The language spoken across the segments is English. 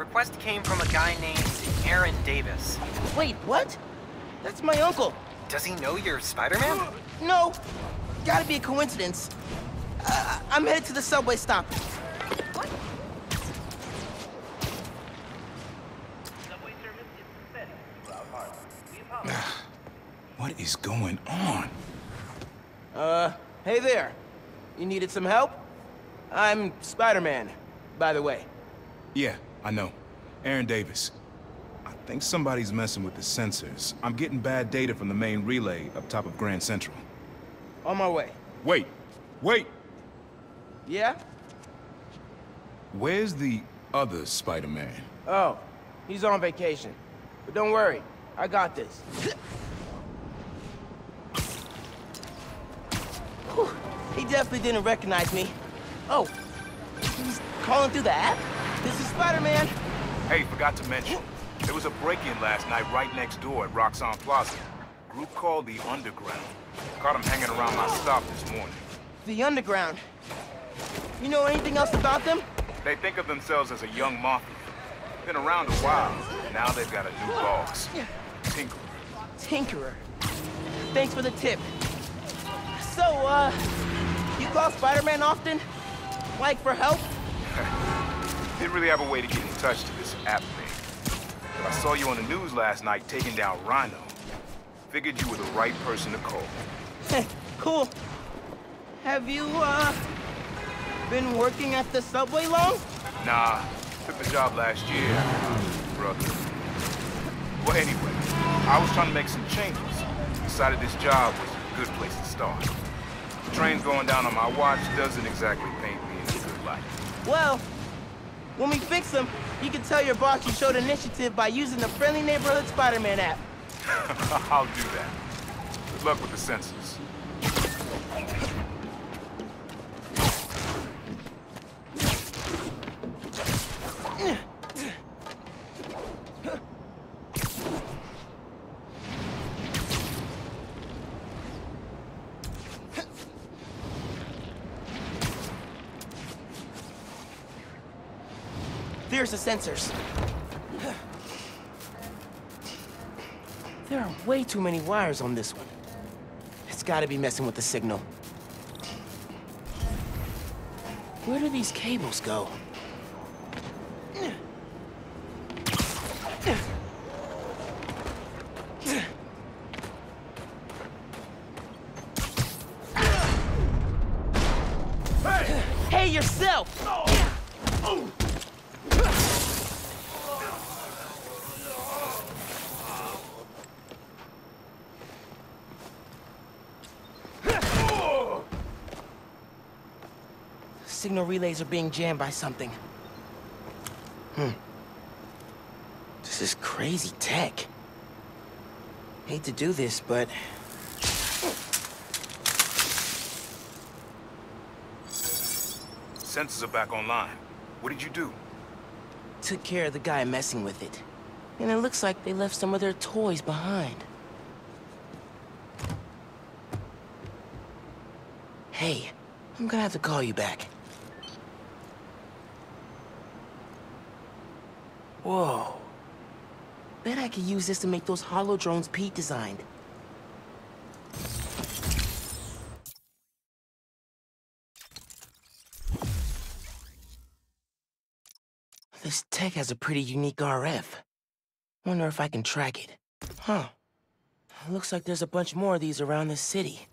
Request came from a guy named Aaron Davis. Wait, what? That's my uncle. Does he know you're Spider-Man? No, gotta be a coincidence. Uh, I'm headed to the subway stop. What? Subway service is setting. Well hard. What is going on? Uh, hey there. You needed some help? I'm Spider-Man, by the way. Yeah, I know. Aaron Davis. I think somebody's messing with the sensors. I'm getting bad data from the main relay up top of Grand Central. On my way. Wait! Wait! Yeah? Where's the other Spider-Man? Oh, he's on vacation. But don't worry, I got this. Whew, he definitely didn't recognize me. Oh, he's calling through the app? This is Spider-Man. Hey, forgot to mention. There was a break-in last night right next door at Roxxon Plaza. Group called the Underground. Caught them hanging around my stop this morning. The Underground. You know anything else about them? They think of themselves as a young mafia. Been around a while, and now they've got a new boss. Tinkerer. Tinkerer. Thanks for the tip. So, uh, you call Spider-Man often? Like for help? Didn't really have a way to get in touch to this app thing. But I saw you on the news last night taking down Rhino. Figured you were the right person to call. Hey, cool. Have you, uh, been working at the subway long? Nah, took the job last year, brother. Well, anyway, I was trying to make some changes. Decided this job was a good place to start. The train's going down on my watch doesn't exactly paint me in a good light. Well, when we fix them, you can tell your boss you showed initiative by using the Friendly Neighborhood Spider-Man app. I'll do that. Good luck with the sensors. There's the sensors. There are way too many wires on this one. It's gotta be messing with the signal. Where do these cables go? Hey, yourself! Signal relays are being jammed by something. Hmm. This is crazy tech. Hate to do this, but... Sensors are back online. What did you do? Took care of the guy messing with it. And it looks like they left some of their toys behind. Hey, I'm gonna have to call you back. Whoa. Bet I could use this to make those holo drones Pete designed. This tech has a pretty unique RF. Wonder if I can track it. Huh. Looks like there's a bunch more of these around this city.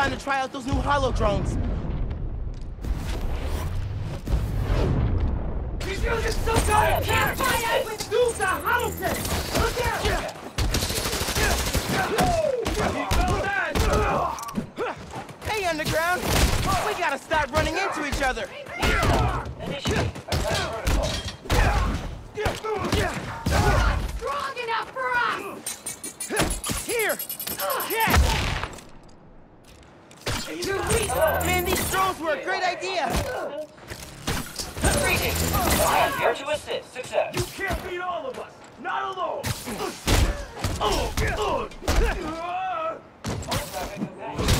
Time to try out those new holo drones. He's using some kind of can't with Use the holo tech! Look out! Hey, Underground! We gotta stop running into each other! Strong enough for us! Here! Yeah! Man, these drones were a great idea! Greetings! I am here to assist. Success! You can't beat all of us! Not alone! oh,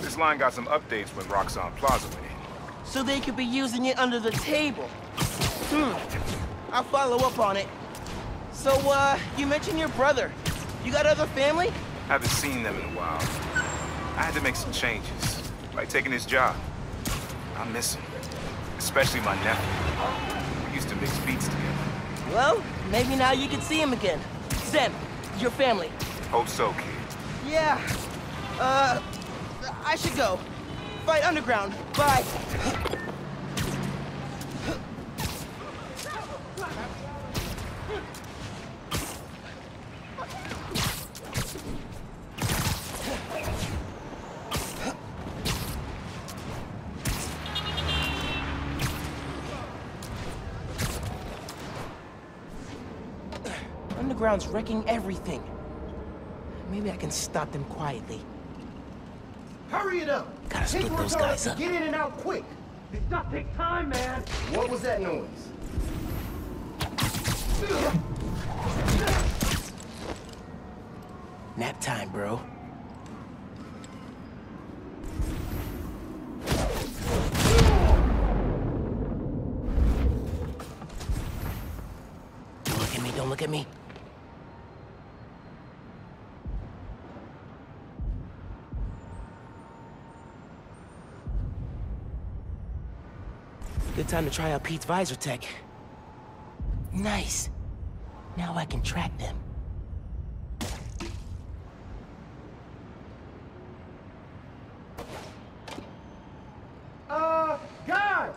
This line got some updates when Roxxon Plaza went in. So they could be using it under the table. Hmm. I'll follow up on it. So, uh, you mentioned your brother. You got other family? Haven't seen them in a while. I had to make some changes, like taking his job. I miss him, especially my nephew. We used to mix beats together. Well, maybe now you can see him again. Zem, your family. Hope so, kid. Yeah. Uh, I should go. Fight underground. Bye. Underground's wrecking everything. Maybe I can stop them quietly. Hurry it up! Gotta split Take those guys up. Get in and out quick! This stuff takes time, man! What was that noise? Nap time, bro. Don't look at me, don't look at me. Time to try out Pete's visor tech. Nice. Now I can track them. Uh, guys!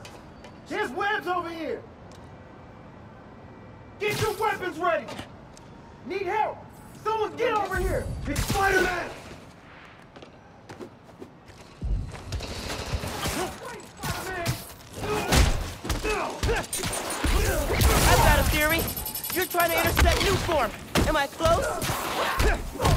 There's webs over here! Get your weapons ready! Need help! Someone get over here! It's Spider-Man! New form. Am I close?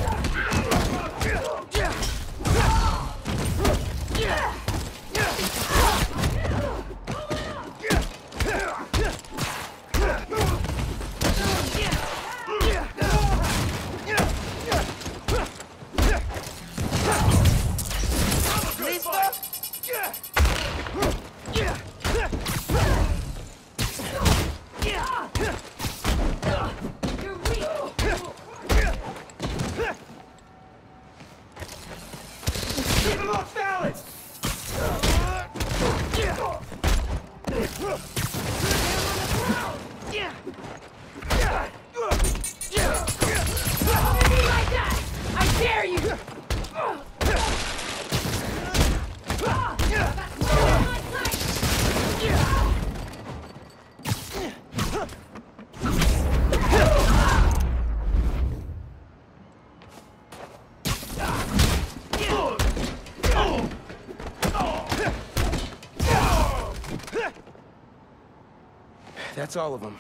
That's all of them.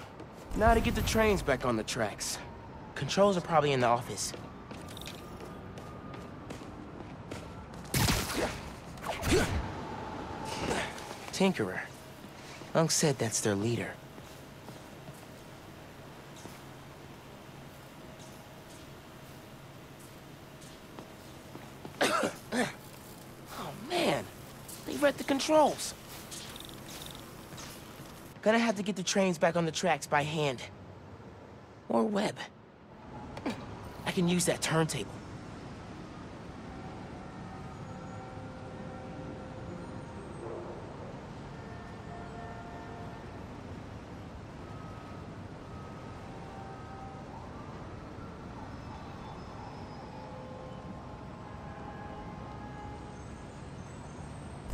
Now to get the trains back on the tracks. Controls are probably in the office. Tinkerer. Unc said that's their leader. oh man, they read the controls. Gonna have to get the trains back on the tracks by hand. Or web. I can use that turntable.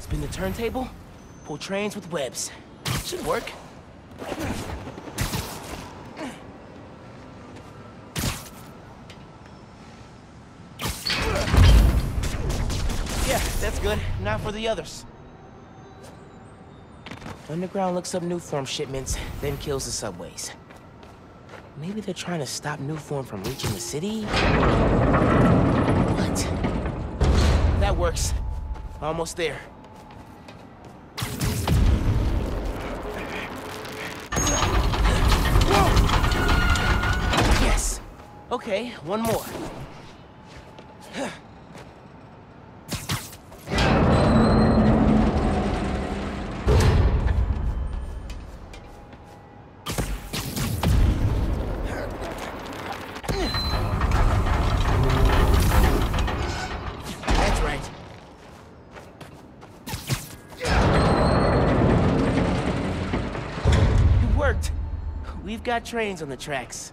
Spin the turntable, pull trains with webs. Should work. Yeah, that's good. Now for the others. Underground looks up Nuform shipments, then kills the subways. Maybe they're trying to stop Nuform from reaching the city? What? That works. Almost there. Okay, one more. That's right. It worked. We've got trains on the tracks.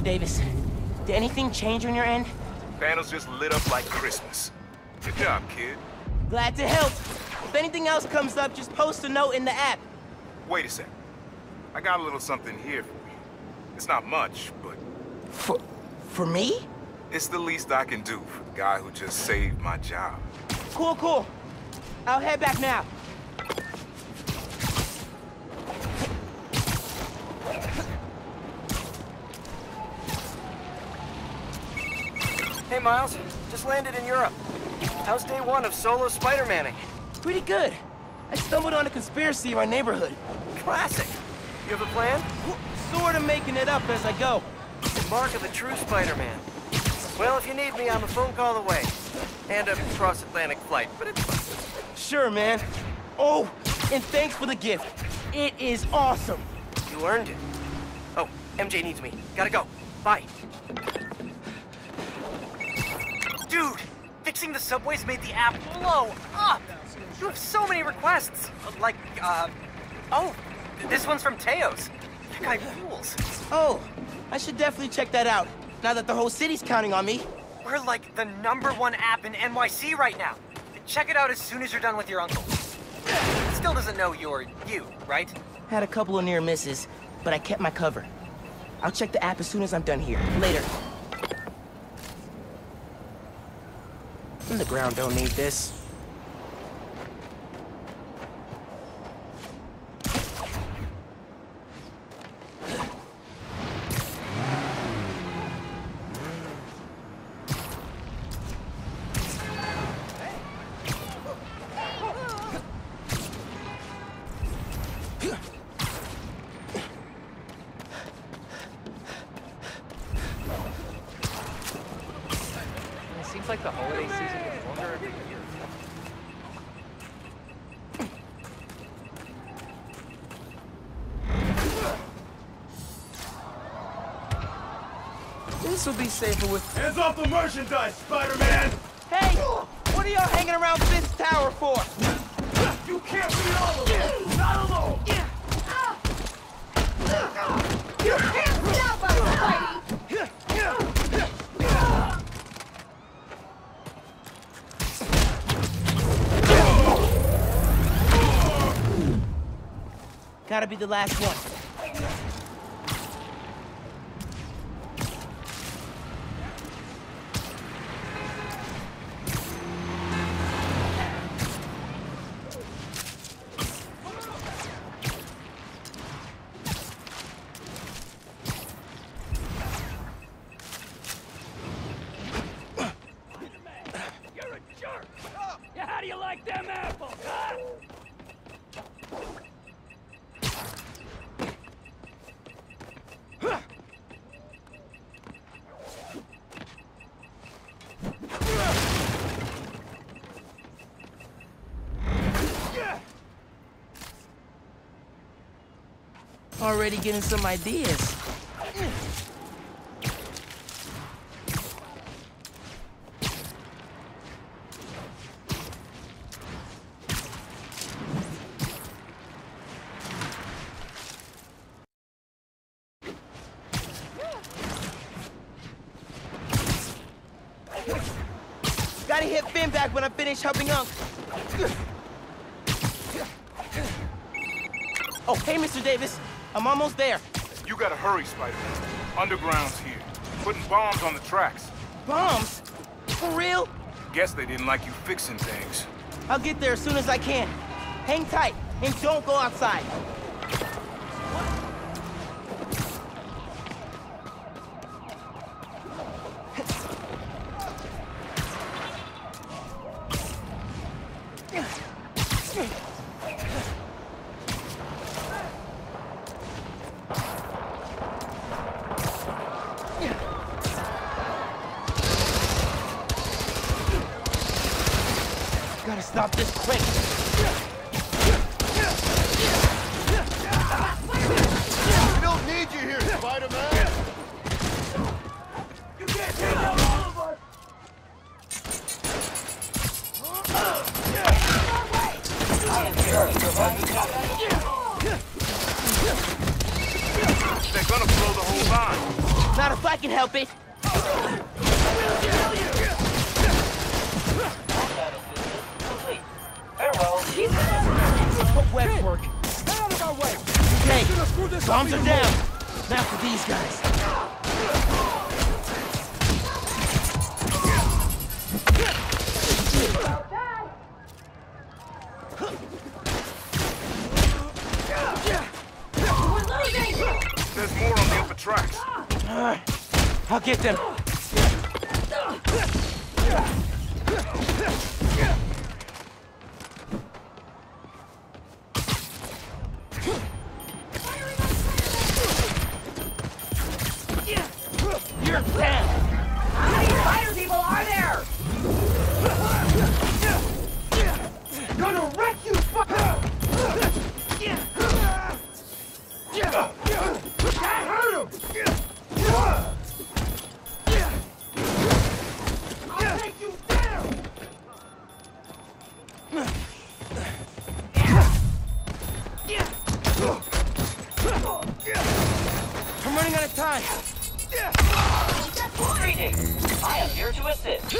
Mr. Davis. Did anything change on your end? Panels just lit up like Christmas. Good job, kid. Glad to help. If anything else comes up, just post a note in the app. Wait a sec. I got a little something here for you. It's not much, but For... for me? it's the least I can do for the guy who just saved my job. Cool, cool. I'll head back now. Hey, Miles. Just landed in Europe. How's day one of solo Spider-Manning? Pretty good. I stumbled on a conspiracy in my neighborhood. Classic. You have a plan? Sort of making it up as I go. The mark of a true Spider-Man. Well, if you need me, I'm a phone call away. And a cross-Atlantic flight, but it's fine. Sure, man. Oh, and thanks for the gift. It is awesome. You earned it. Oh, MJ needs me. Gotta go. Bye. Dude, fixing the subways made the app blow up. You have so many requests. Like, uh, oh, this one's from Teos. That guy rules. Oh, I should definitely check that out. Now that the whole city's counting on me. We're like the number one app in NYC right now. Check it out as soon as you're done with your uncle. Still doesn't know you're you, right? Had a couple of near misses, but I kept my cover. I'll check the app as soon as I'm done here. Later. The ground don't need this. It seems like the holiday season gets longer every year. This will be safer with... Hands off the merchandise, Spider-Man! Hey! What are y'all hanging around Phin's tower for? You can't beat all of them! Not alone! You can't stop us, Spidey! Gotta be the last one. Yeah, how do you like them apples, huh? Already getting some ideas. Gotta hit Phin back when I finish helping Unc. Oh, hey, Mr. Davis. I'm almost there. You gotta hurry, Spider-Man. Underground's here. Putting bombs on the tracks. Bombs? For real? Guess they didn't like you fixing things. I'll get there as soon as I can. Hang tight and don't go outside. Gotta stop this quick. Bombs are down. Now for these guys. There's more on the upper tracks. I'll get them. You're down. How many spider people are there? Gonna to assist.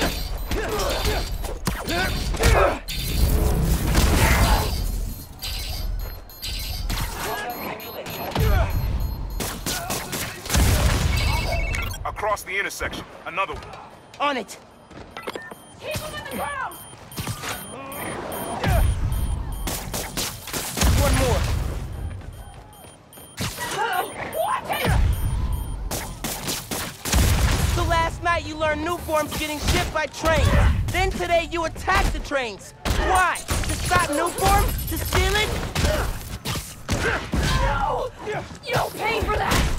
Across the intersection. Another one. On it. Keep them in the ground! One more. Night you learn Nuform's getting shipped by train. Then today you attack the trains. Why? To stop Nuform? To steal it? No! You'll pay for that!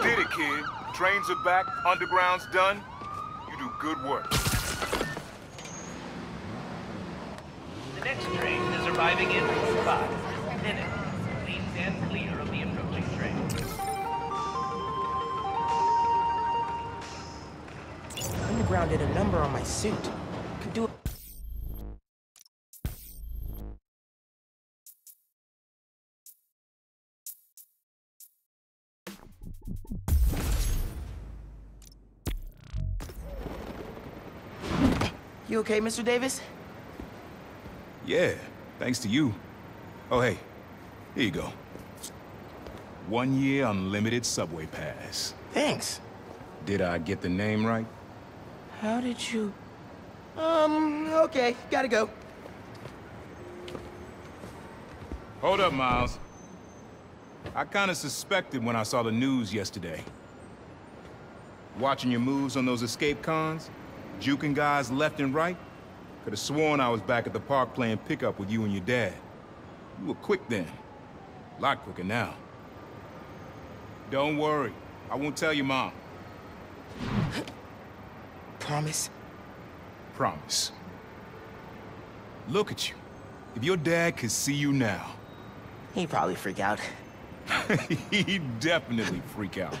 Kid. Trains are back, underground's done. You do good work. The next train is arriving in five minutes. Please stand clear of the approaching train. Underground did a number on my suit. You okay, Mr. Davis? Yeah, thanks to you. Oh, hey, here you go. One year unlimited subway pass. Thanks. Did I get the name right? How did you... Um, okay, gotta go. Hold up, Miles. I kinda suspected when I saw the news yesterday. Watching your moves on those escape cons, juking guys left and right, could have sworn I was back at the park playing pickup with you and your dad. You were quick then. A lot quicker now. Don't worry. I won't tell your mom. Promise? Promise. Look at you. If your dad could see you now, He'd probably freak out. he'd definitely freak out.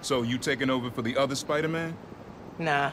So you taking over for the other Spider-Man? Nah.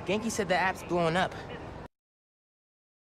Ganke said the app's blowing up.